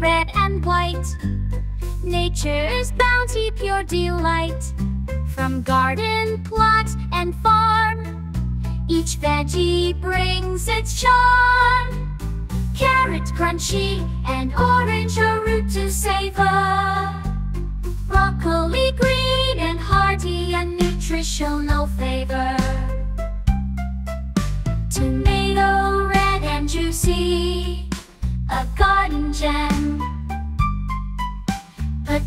red and white. Nature's bounty, pure delight. From garden, plot, and farm, each veggie brings its charm. Carrot crunchy and orange a root to savor. Broccoli green and hearty and nutritional flavor. Tomato red and juicy, a garden gem.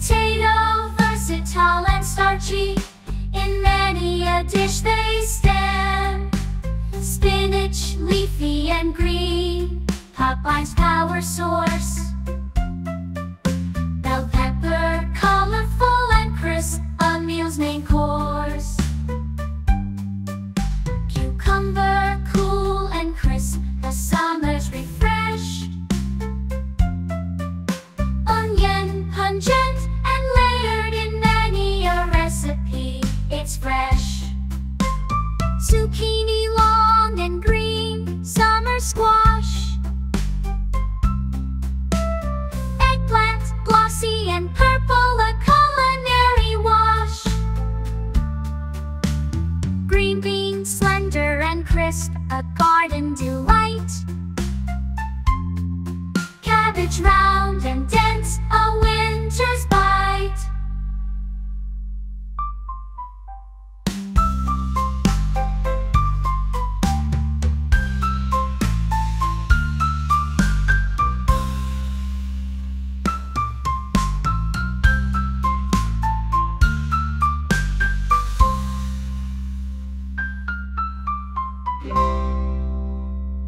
Potato versatile and starchy, in many a dish they stand. Spinach leafy and green, Popeye's power source. It's fresh. Zucchini long and green, summer squash. Eggplant glossy and purple, a culinary wash. Green beans slender and crisp, a garden delight. Cabbage round and